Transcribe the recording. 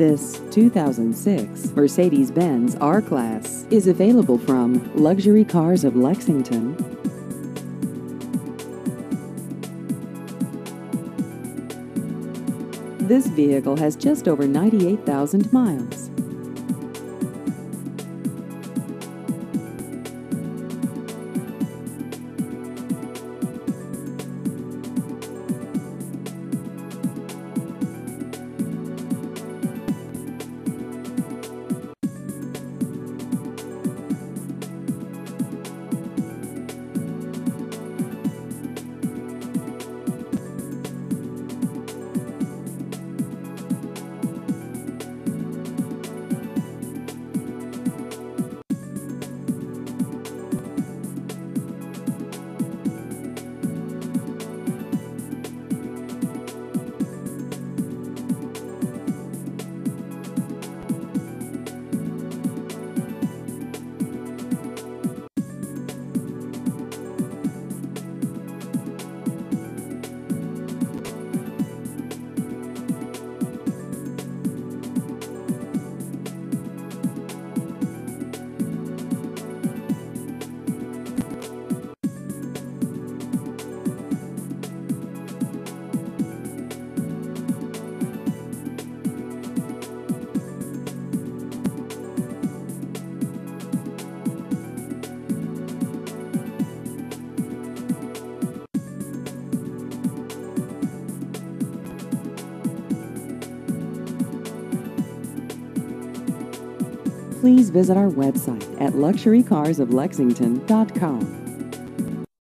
This 2006 Mercedes-Benz R-Class is available from Luxury Cars of Lexington. This vehicle has just over 98,000 miles. Please visit our website at luxurycarsoflexington.com.